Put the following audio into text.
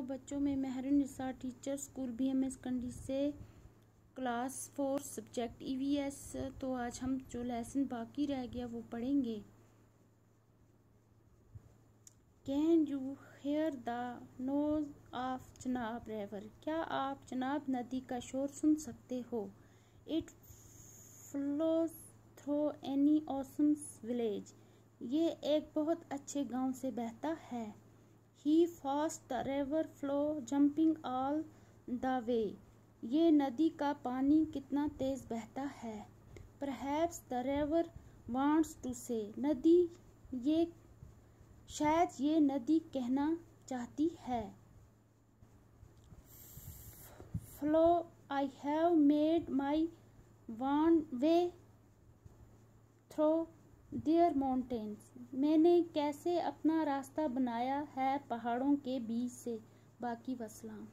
बहनों बच्चों में Mehr Nisa teacher school B M S Kandi से class four subject E V S तो आज हम जो लेसन बाकी रह गया वो पढ़ेंगे। Can you hear the noise of Chenab river क्या आप चनाब नदी का शोर सुन सकते हो? It flows through any awesomes village ये एक बहुत अच्छे गाँव से बहता है। He fast the river flow jumping all the way ये नदी का पानी कितना तेज बहता है? Perhaps the river wants to say नदी, ये, शायद ये नदी कहना चाहती है। Flow I have made my one way through dear mountains मैंने कैसे अपना रास्ता बनाया है पहाड़ों के बीच से? बाकी वसलाम।